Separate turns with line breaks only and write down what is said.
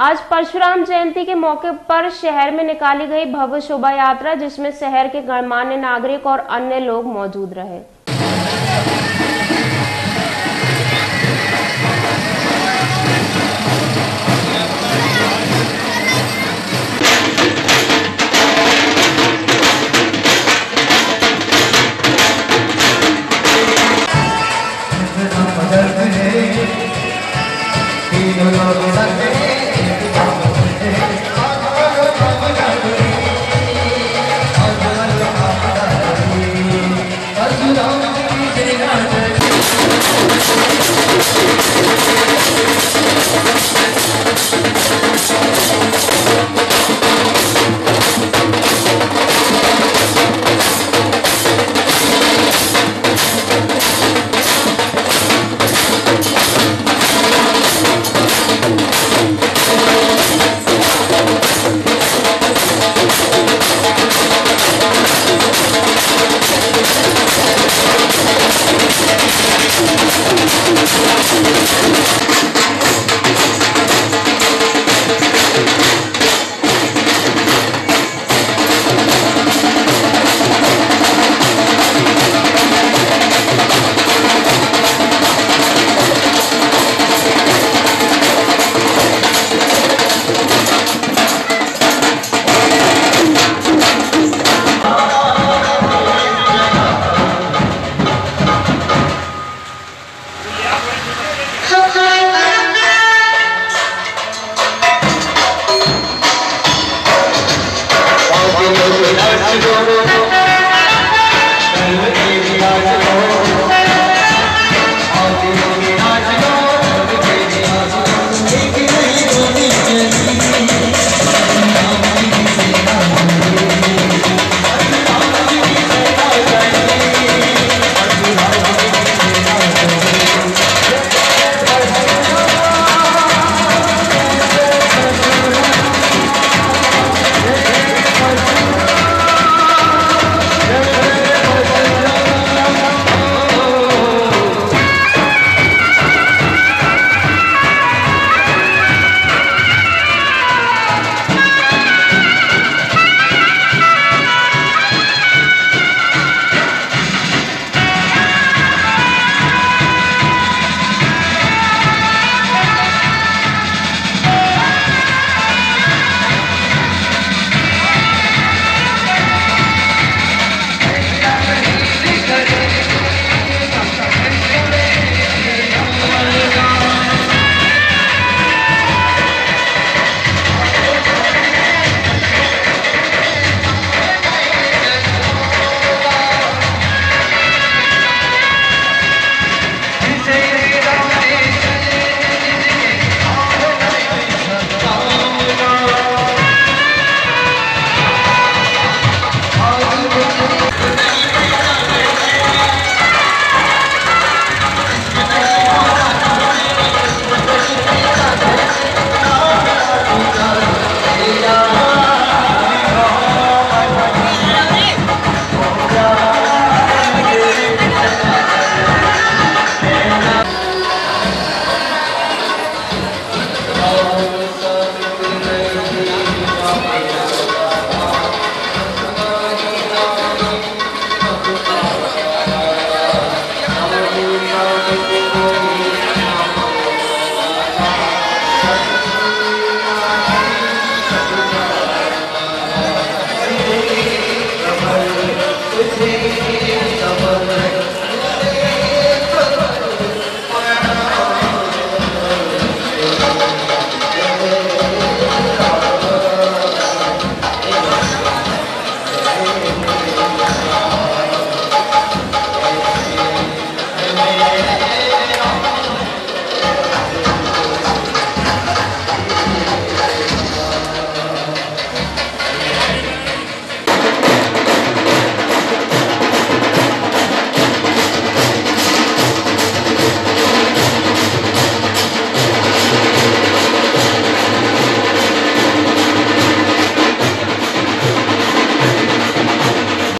आज परशुराम जयंती के मौके पर शहर में निकाली गई भव्य शोभा यात्रा जिसमें शहर के गणमान्य नागरिक और अन्य लोग मौजूद रहे।
Senhor.